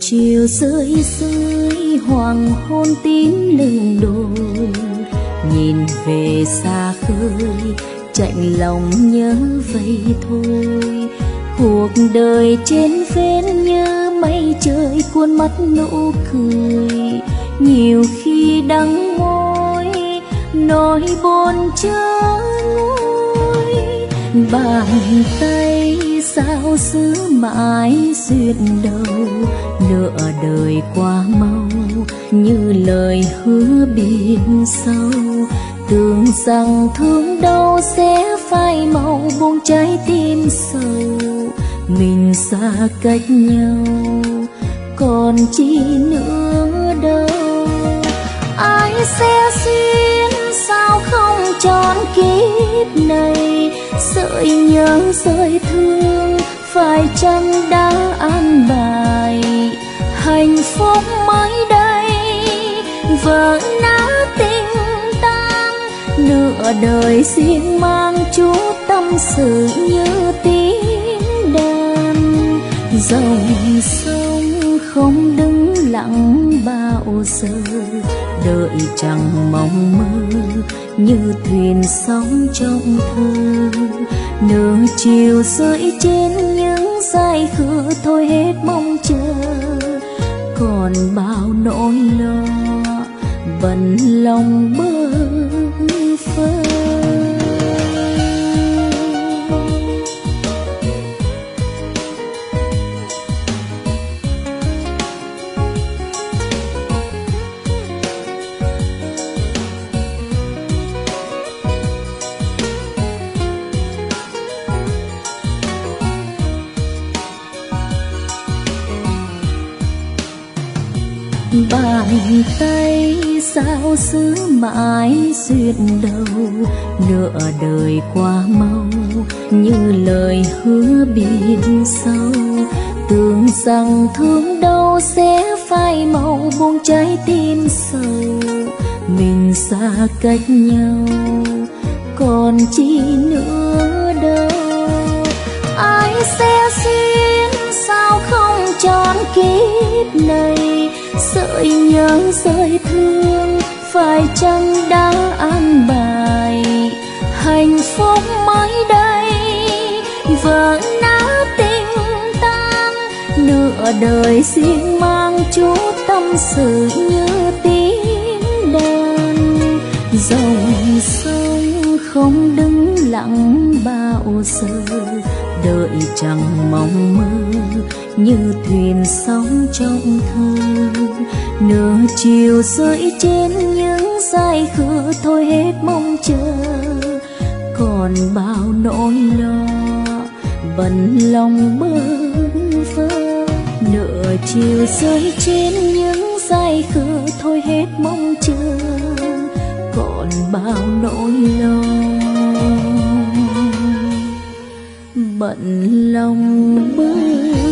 chiều rơi rơi hoàng hôn tím lưng đồi nhìn về xa khơi, chạnh lòng nhớ vậy thôi. Cuộc đời trên phên như mây trời cuốn mắt nụ cười. Nhiều khi đắng môi, nỗi buồn chớ nguôi bàn tay sao xứ mãi duyên đầu? Nửa đời qua mau như lời hứa biển sâu. Tưởng rằng thương đau sẽ phai màu buông trái tim sâu, mình xa cách nhau còn chi nữa đâu. Ai sẽ xuyên sao không tròn kiếp này? Sợi nhớ sợi thương phải chăng đã an bài? Hạnh phúc mới đây. Vỡ nát tình tan nửa đời riêng mang chú tâm sự như tiếng đàn. Dòng sông không đứng lặng bao giờ, đợi chẳng mong mơ như thuyền sóng trong thơ. Nửa chiều rơi trên những dải khờ thôi hết mong chờ còn bao nỗi lo bận lòng bơ bàn tay sao xứ mãi duyên đầu, nửa đời qua mau, như lời hứa biển sâu tưởng rằng thương đâu sẽ phai màu, buông trái tim sâu mình xa cách nhau, còn chi nữa đâu. Ai sẽ xin, sao không tròn kiếp này? Sợi nhớ rơi thương, phải chăng đã an bài? Hạnh phúc mới đây, vỡ nát tình tan. Nửa đời riêng mang chút tâm sự như tiếng đàn dòng sông không đứng lặng bao giờ, đợi chẳng mong mơ, như thuyền sóng trong thơ. Nửa chiều rơi trên những dải khứa, thôi hết mong chờ. Còn bao nỗi lo, bận lòng bơ vơ. Nửa chiều rơi trên những dải khứa, thôi hết mong chờ. Còn bao nỗi lo. Bận lòng bơi.